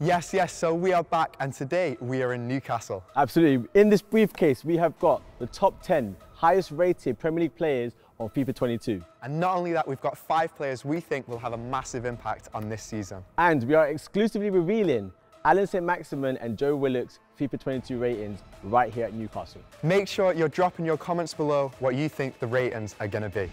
Yes, yes, so we are back and today we are in Newcastle. Absolutely. In this briefcase, we have got the top 10 highest rated Premier League players on FIFA 22. And not only that, we've got five players we think will have a massive impact on this season. And we are exclusively revealing Allan Saint-Maximin and Joe Willock's FIFA 22 ratings right here at Newcastle. Make sure you're dropping your comments below what you think the ratings are going to be.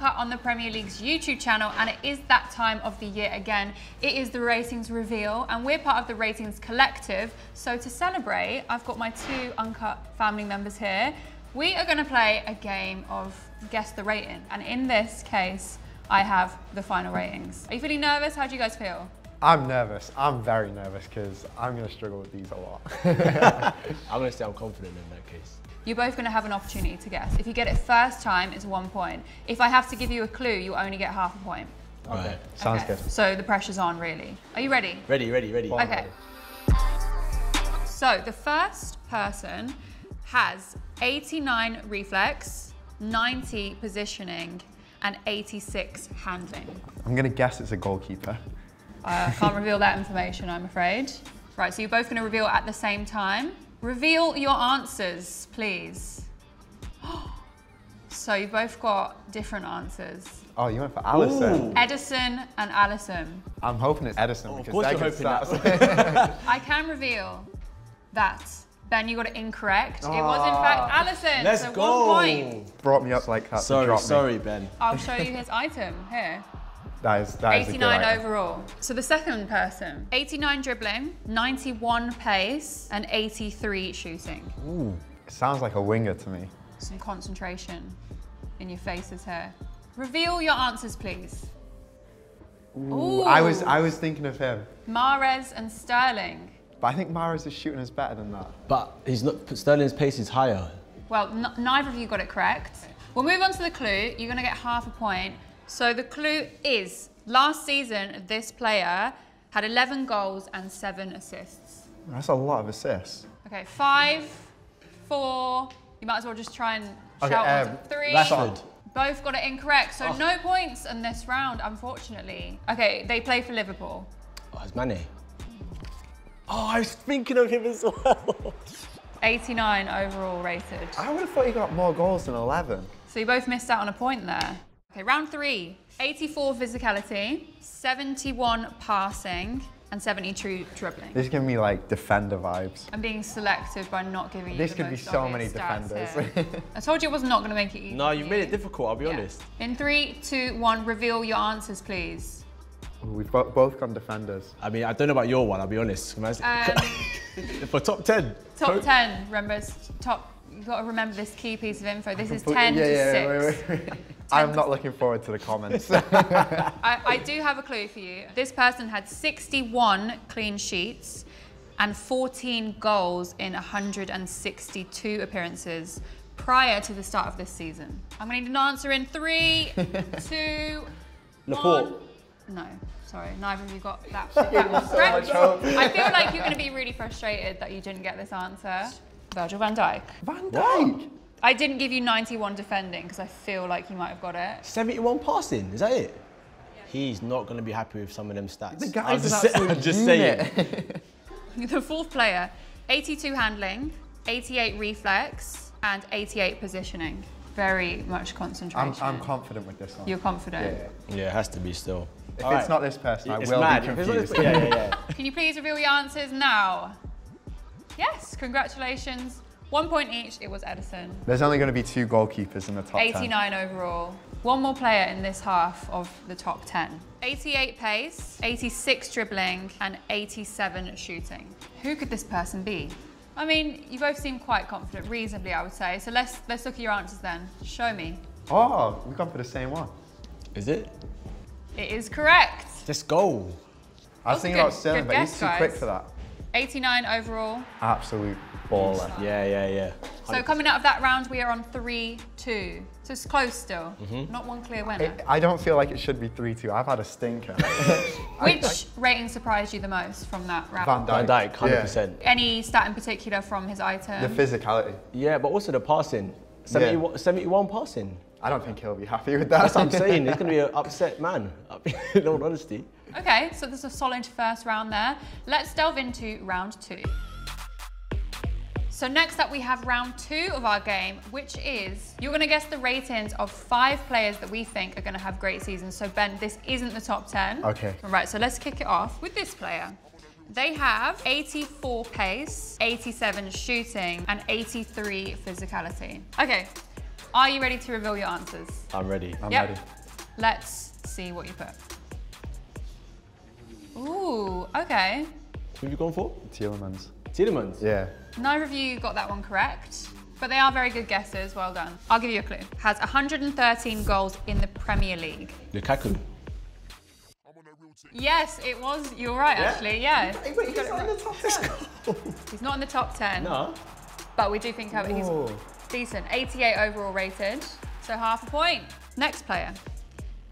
Uncut on the Premier League's YouTube channel and it is that time of the year again. It is the ratings reveal and we're part of the ratings collective. So to celebrate, I've got my two Uncut family members here. We are going to play a game of guess the rating and in this case, I have the final ratings. Are you feeling nervous? How do you guys feel? I'm nervous. I'm very nervous because I'm going to struggle with these a lot. I'm going to say I'm confident in that case. You're both going to have an opportunity to guess. If you get it first time, it's one point. If I have to give you a clue, you only get half a point. Right. Sounds Okay, good. So the pressure's on, really. Are you ready? Ready, ready, ready. Okay. So the first person has 89 reflex, 90 positioning, and 86 handling. I'm going to guess it's a goalkeeper. I can't reveal that information, I'm afraid. Right, so you're both going to reveal at the same time. Reveal your answers, please. So you both got different answers. Oh, you went for Alisson. Ederson and Alisson. I'm hoping it's Ederson Oh, of because course they're you're hoping stats. I can reveal that Ben, you got it incorrect. It was in ah. fact Alisson. Let's so go. one point. Brought me up like that to Sorry, me. sorry, Ben. I'll show you his item here. That is, that is a good 89 item. overall. So the second person, 89 dribbling, 91 pace, and 83 shooting. It sounds like a winger to me. Some concentration in your faces here. Reveal your answers, please. Ooh. I was I was thinking of him, Mahrez and Sterling. but I think Mahrez' shooting is better than that. But he's not. Sterling's pace is higher. Well, n- neither of you got it correct. We'll move on to the clue. You're going to get half a point. So the clue is last season, this player had 11 goals and seven assists. That's a lot of assists. Okay, five, four. You might as well just try and Okay, shout um, on three. Rashford. Both got it incorrect, so no points in this round, unfortunately. Okay, they play for Liverpool. Oh, it's Mane. Oh, I was thinking of him as well. 89 overall rated. I would have thought he got more goals than 11. So you both missed out on a point there. Okay, round three. 84 physicality, 71 passing, and 72 dribbling. This is giving me like defender vibes. I'm being selective by not giving you This the could be so many stats defenders. I told you it was not going to make it easy. no, for you made it difficult. I'll be Yeah. honest. In three, two, one, reveal your answers, please. We've bo- both gone defenders. I mean, I don't know about your one. I'll be honest. Um, For top ten. top Co- 10, remember, top. You've got to remember this key piece of info. This is 10 yeah, to yeah, 6. wait, wait, wait. I'm not looking forward to the comments. I, I do have a clue for you. This person had 61 clean sheets and 14 goals in 162 appearances prior to the start of this season. I'm going to need an answer in three, two, Laporte. one. No, sorry, neither of you got that, that one correct. I feel like you're going to be really frustrated that you didn't get this answer. Virgil van Dijk. Van Dijk. I didn't give you 91 defending because I feel like you might have got it. 71 passing. Is that it? He's not going to be happy with some of them stats. The I'm just, say- absolute I'm just saying. unit. The fourth player, 82 handling, 88 reflex, and 88 positioning. Very much I'm, concentration. I'm confident with this one. You're confident. Yeah. Yeah, it has to be still. If All it's right. not this person, I It's will mad. be If it's confused. Yeah, yeah, yeah. Can you please reveal your answers now? Yes, congratulations. One point each, it was Ederson. There's only going to be two goalkeepers in the top 10. 89 overall. One more player in this half of the top 10. 88 pace, 86 dribbling, and 87 shooting. Who could this person be? I mean, you both seem quite confident, reasonably, I would say. So let's let's look at your answers then. Show me. Oh, we've gone for the same one. Is it? It is correct. Just go. I was thinking about Sterling, good but he's guess, too quick for that. 89 overall. Absolute baller. Yeah, yeah, yeah. So coming out of that round, we are on three two. So it's close still. Mm-hmm. Not one clear winner. It- I don't feel like it should be 3-2. I've had a stinker. Which rating surprised you the most from that round? Van Van Dijk. Dijk, 100%. Any stat in particular from his Yeah. item? The physicality. Yeah, but also the passing. 71, 71 passing. I don't think he'll be happy with that. That's what I'm saying. He's going to be an upset man, in all honesty. Okay, so there's a solid first round there. Let's delve into round two. So next up we have round two of our game, which is, you're gonna guess the ratings of five players that we think are gonna have great seasons. So Ben, this isn't the top 10. Okay. All right, so let's kick it off with this player. They have 84 pace, 87 shooting, and 83 physicality. Okay, are you ready to reveal your answers? I'm ready. I'm Yep. ready. Let's see what you put. Ooh, okay. Who have you gone for? Tielemans. Tielemans. Yeah. Neither of you got that one correct, but they are very good guesses. Well done. I'll give you a clue. Has 113 goals in the Premier League. Lukaku. Yes, it was. You're right, actually. Yeah. Wait, You he's got it not in the top 10. He's not in the top 10, No. but we do think of he's Whoa. decent. 88 overall rated, so half a point. Next player.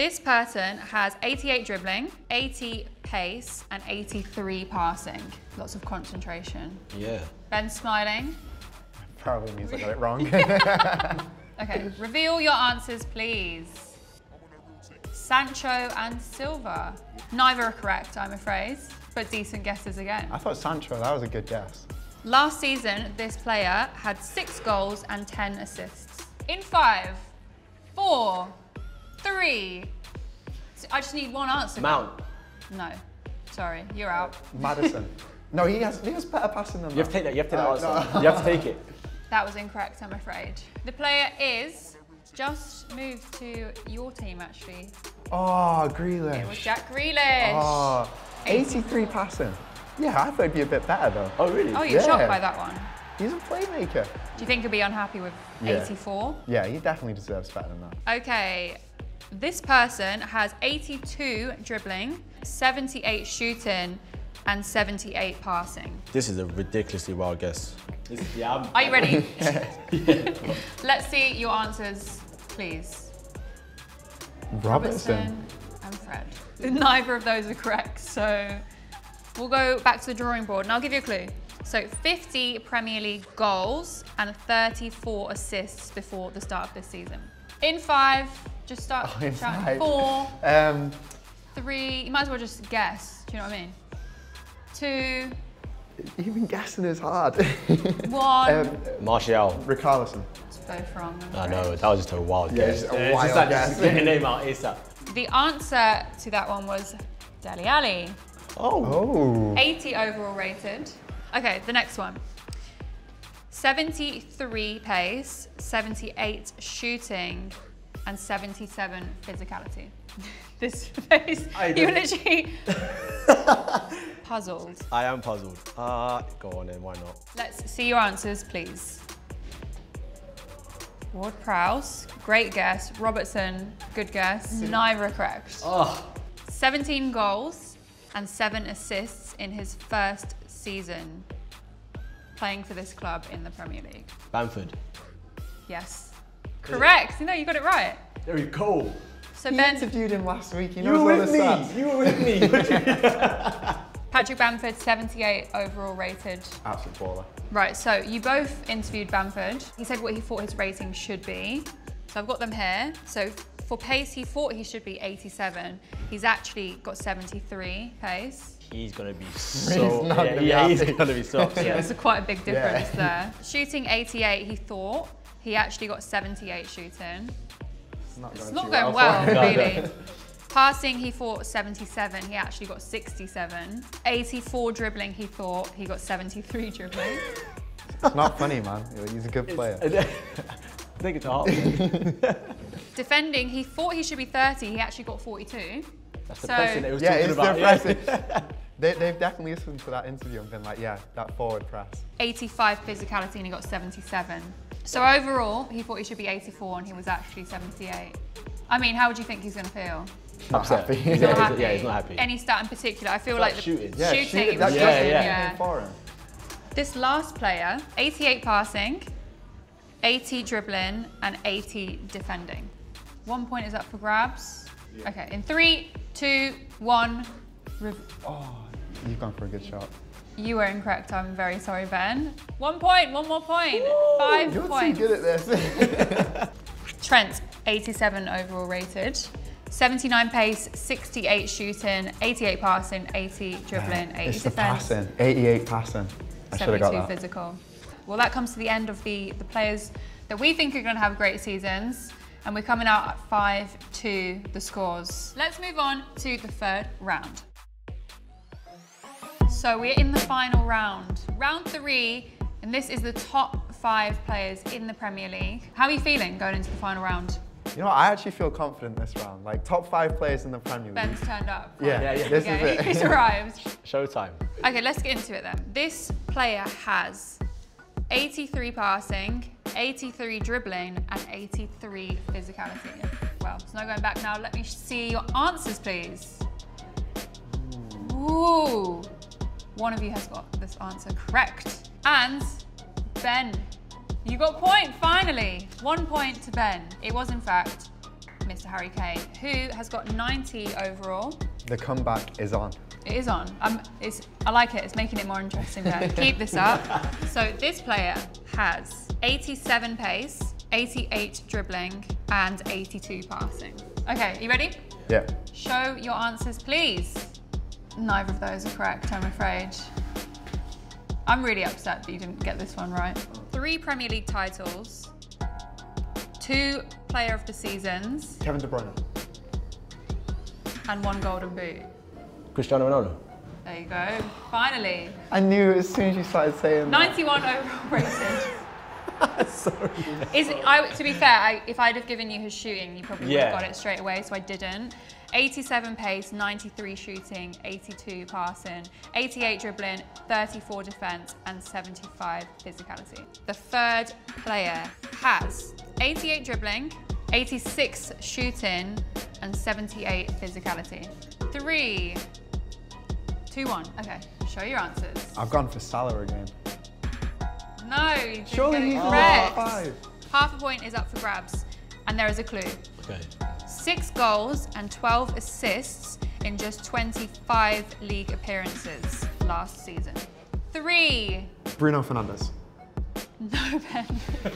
This person has 88 dribbling, 80 pace, and 83 passing. Lots of concentration. Yeah. Ben smiling. Probably means I got it wrong. Okay, reveal your answers, please. Sancho and Silva. Neither are correct, I'm afraid, but decent guesses again. I thought Sancho, that was a good guess. Last season, this player had six goals and 10 assists. In five, four, three. I just need one answer. Mount. No, sorry, you're out. Madison. no, he has, he has better passing than You have to take that. You have to take Uh, that answer. You have to take it. That was incorrect, I'm afraid. The player is just moved to your team, actually. Oh, Grealish. It was Jack Grealish. Oh, 83 passing. Yeah, I thought he'd be a bit better though. Oh, really? Oh, you're Yeah. shocked by that one. He's a playmaker. Do you think he'll be unhappy with Yeah. 84? Yeah, he definitely deserves better than that. Okay, this person has 82 dribbling, 78 shooting, and 78 passing. This is a ridiculously wild guess. This, yeah, I'm, Are you ready? Let's see your answers, please. Robertson. and Fred. Neither of those are correct, so we'll go back to the drawing board and I'll give you a clue. So 50 Premier League goals and 34 assists before the start of this season. In five, just start Oh, shouting. five. Four, Um, three, you might as well just guess. Do you know what I mean? Two, even guessing is hard. one. um, Martial. Richarlison. It's both wrong. I'm I know, that was just a wild Yeah, guess. it's a it's wild just like, guess. just get your name out ASAP. The answer to that one was Dele Alli. Oh. Oh. 80 overall rated. Okay, the next one. 73 pace, 78 shooting, and 77 physicality. this face, you literally puzzled. I am puzzled. Uh, go on then, why not? Let's see your answers, please. Ward Prowse, great guess. Robertson, good guess. Neither are correct. Oh. 17 goals and seven assists in his first season playing for this club in the Premier League. Bamford. Yes. Correct. No, you got it right. There we go. So He Ben, interviewed him last week. He You knows were with me. stats. You were with me. Patrick Bamford, 78 overall rated. Absolute baller. Right, so you both interviewed Bamford. He said what he thought his rating should be. So I've got them here. So for pace, he thought he should be 87. He's actually got 73 pace. he's gonna be so. not yeah, gonna be yeah, he's happy. gonna be so. Yeah, there's a quite a big Yeah. difference there. Shooting 88, he thought. He actually got 78 shooting. It's not going, It's not going for well, really. Passing, he thought 77. He actually got 67. 84 dribbling, he thought. He got 73 dribbling. It's not funny, man. He's a good player. Take it to heart. Defending, he thought he should be 30. He actually got 42. That's the So- person that he was Yeah, talking it's about. yeah. depressing. they, they've definitely listened to that interview and been like, yeah, that forward press. 85 physicality and he got 77. So overall, he thought he should be 84 and he was actually 78. I mean, how would you think he's going to feel? Not Upset. happy. He's Not Yeah, happy. yeah, he's not happy. Any stat in particular? I feel Like like the shooting. yeah, shooting, shoot it it. That was Yeah, yeah, shooting, yeah. yeah. This last player, 88 passing, 80 dribbling, and 80 defending. One point is up for grabs. Okay, in three, two, one. Oh, you've gone for a good shot. You were incorrect. I'm very sorry, Ben. One point, one more point. Five You're points. too good at this. Trent, 87 overall rated. 79 pace, 68 shooting, 88 passing, 80 dribbling, 80 it's the defense, passing. 88 passing. I should have got 72 physical. Well, that comes to the end of the, the players that we think are going to have great seasons. And we're coming out at 5 to the scores. Let's move on to the third round. So we're in the final round. Round three, and this is the top five players in the Premier League. How are you feeling going into the final round? You know, I actually feel confident this round. Like top five players in the Premier League. Ben's turned up. Yeah, Yeah, yeah. this Okay, is it. he's arrived. Showtime. Okay, let's get into it then. This player has 83 passing, 83 dribbling, and 83 physicality. Well, there's no going back now. Let me see your answers, please. Hmm. Ooh. One of you has got this answer correct. And Ben, you got point finally. One point to Ben. It was, in fact, Mr. Harry Kane, who has got 90 overall. the comeback is on. It is on. Um, it's, I like it. It's making it more interesting. Keep this up. So this player has 87 pace, 88 dribbling, and 82 passing. Okay, you ready? Yeah. Show your answers, please. Neither of those are correct, I'm afraid. I'm really upset that you didn't get this one right. Three Premier League titles, two Player of the Seasons, Kevin De Bruyne. and one Golden Boot. Cristiano Ronaldo. There you go. Finally. I knew as soon as you started saying that. 91 overall rated. Is it, I, to be fair, I, if I'd have given you his shooting, you probably would have got it straight away, so I didn't. 87 pace, 93 shooting, 82 passing, 88 dribbling, 34 defense, and 75 physicality. The third player has 88 dribbling, 86 shooting, and 78 physicality. Three, two, one. Okay, show your answers. I've gone for Salah again. No, Surely he's in the top five. Half a point is up for grabs. And there is a clue. Okay. Six goals and 12 assists in just 25 league appearances last season. Three. Bruno Fernandes. No, Ben.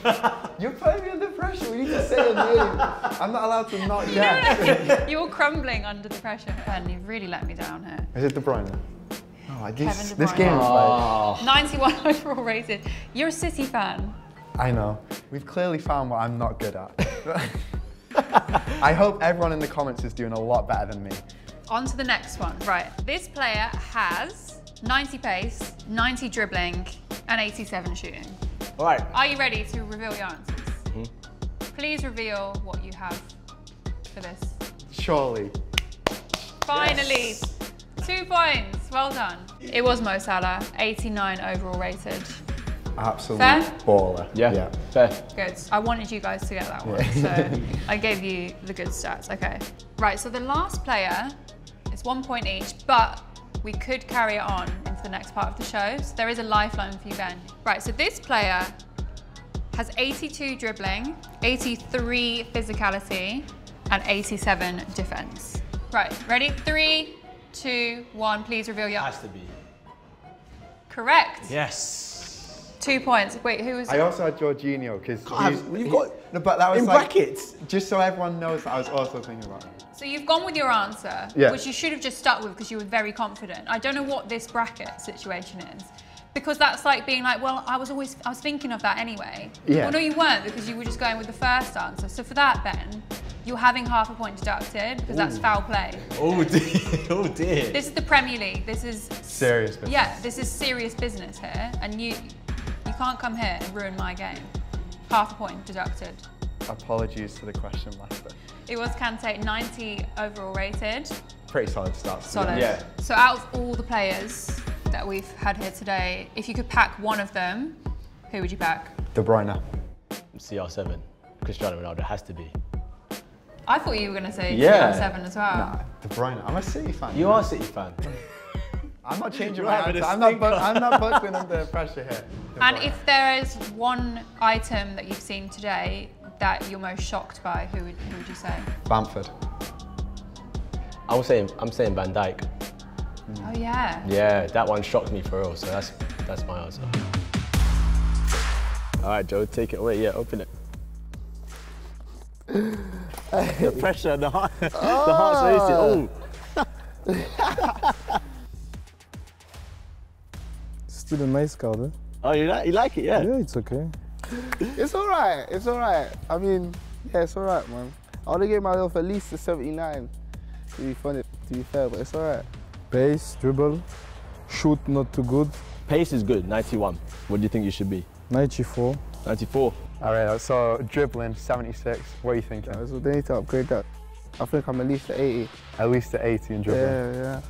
You're putting me under pressure. We need to say a name. I'm not allowed to not guess. You're crumbling under the pressure. Ben, you've really let me down here. Is it De Bruyne? Kevin this, De this game is like. Oh. 91 overall rated. You're a City fan. I know. We've clearly found what I'm not good at. I hope everyone in the comments is doing a lot better than me. On to the next one. Right. This player has 90 pace, 90 dribbling, and 87 shooting. All right. Are you ready to reveal your answers? Mm-hmm. Please reveal what you have for this. Surely. Finally, two points. Well done. It was Mo Salah, 89 overall rated. Absolute Fair? baller. Yeah. yeah, Fair. Good. I wanted you guys to get that one, so I gave you the good stats. Okay. Right, so the last player is one point each, but we could carry it on into the next part of the show. So there is a lifeline for you, Ben. Right, so this player has 82 dribbling, 83 physicality, and 87 defense. Right, ready? Three, two, one. Please reveal your Has to be. correct. Yes. Two points. Wait, who was? I also had Jorginho because you've got- no, but that was in like, brackets? Just so everyone knows that I was also thinking about it. So you've gone with your answer, Yeah. which you should have just stuck with because you were very confident. I don't know what this bracket situation is. Because that's like being like, well, I was always, I was thinking of that anyway. Yeah. Well, no, you weren't because you were just going with the first answer. So for that, Ben, you're having half a point deducted because that's foul play. Oh dear. Oh dear. This is the Premier League. This is Serious business. yeah, this is serious business here, and you, you can't come here and ruin my game. Half a point deducted. Apologies to the question master. It was Kante, 90 overall rated. Pretty solid start. Solid. Yeah. So out of all the players that we've had here today, if you could pack one of them, who would you pack? De Bruyne. CR7. Cristiano Ronaldo has to be. I thought you were going to say Yeah. CR7 as well. Nah, De Bruyne. I'm a City fan. You are a City fan. I'm not changing You're my having answer. a I'm not. I'm not buckling under pressure here. And if there is one item that you've seen today that you're most shocked by, who would, who would you say? Bamford. I'm saying, I'm saying Van Dijk. Oh yeah. Yeah, that one shocked me for real, so that's, that's my answer. All right, Joe, take it away. Yeah, open it. the pressure, the heart, the heart's racing. Oh, Still a nice card, eh? oh, you like, you like it, yeah? Yeah, it's okay. It's all right. It's all right. I mean, yeah, it's all right, man. I would have given myself at least a 79 to be funny, to be fair, but it's all right. Pace, dribble, shoot not too good. Pace is good, 91. What do you think you should be? 94. 94. All right, so dribbling, 76. What are you thinking? Yeah, so they need to upgrade that. I think I'm at least at 80. At least at 80 in dribbling. Yeah, yeah.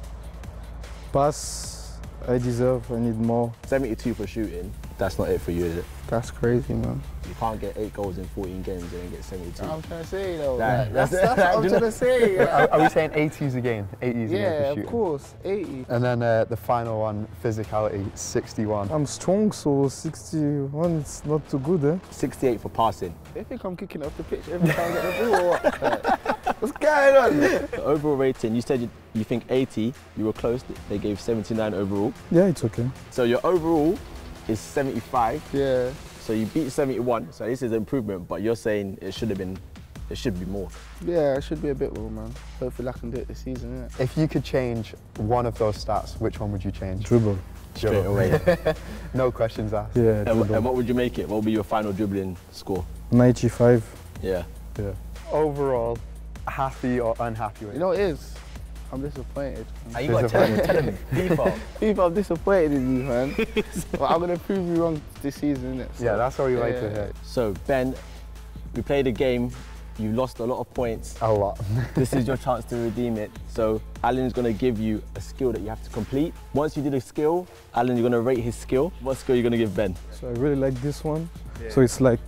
Pass, I deserve, I need more. 72 for shooting. That's not it for you, is it? That's crazy, man. You can't get eight goals in 14 games and then get 72. I'm trying to say, though. That- that's, that's- that's, what I'm trying to say. Are, are we saying 80s again? 80s again yeah, for of shooting? course, 80. And then uh, the final one, physicality, 61. I'm strong, so 61 it's not too good, eh? 68 for passing. They think I'm kicking off the pitch every time I get the ball or what? What's going on? The overall rating, you said you, you think 80, you were close. They gave 79 overall. Yeah, it's okay. So your overall is 75. Yeah. So you beat 71. So this is an improvement, but you're saying it should have been, it should be more. Yeah, it should be a bit more, man. Hopefully I can do it this season, innit? If you could change one of those stats, which one would you change? Dribble. Straight away. no questions asked. Yeah, and, and what would you make it? What would be your final dribbling score? 95. Yeah. Yeah. Overall, happy or unhappy with You know it is? I'm disappointed. Are ah, you got to tell him, tell him, default. People, I'm disappointed in you, man. but I'm gonna prove you wrong this season, innit? Yeah, that's what we like to hear. So Ben, we played a game. You lost a lot of points. A lot. this is your chance to redeem it. So Allan's gonna give you a skill that you have to complete. Once you do the skill, Alan, you're gonna rate his skill. What skill are you gonna give Ben? So I really like this one. So it's like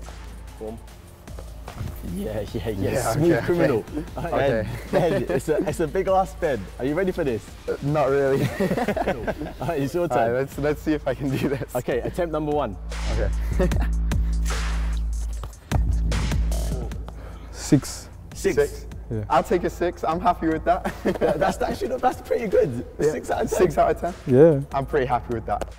Yeah, yeah, yeah. Yeah, Smooth okay, criminal. Okay. Ben, it's a, it's a big ass Ben. Are you ready for this? Uh, not really. All right, it's your All right, turn. let's, let's see if I can do this. Okay, attempt number one. Okay. six. Six. Six. Yeah. I'll take a six. I'm happy with that. That's actually not, that's pretty good. Yeah. Six out of ten. Six out of ten. Yeah. I'm pretty happy with that.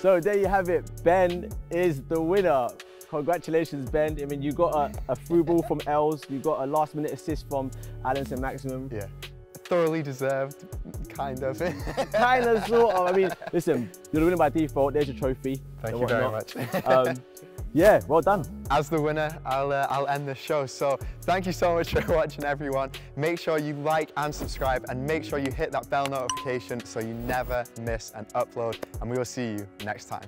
So there you have it. Ben is the winner. Congratulations, Ben. I mean, you got a, a through ball from Elz. You got a last minute assist from Allan Saint-Maximin. Yeah. Thoroughly deserved, kind of. kind of, sort of. I mean, listen, you're the winner by default. There's your trophy. Thank you very much. Um, yeah, well done. As the winner, I'll, uh, I'll end the show. So thank you so much for watching, everyone. Make sure you like and subscribe, and make sure you hit that bell notification so you never miss an upload. And we will see you next time.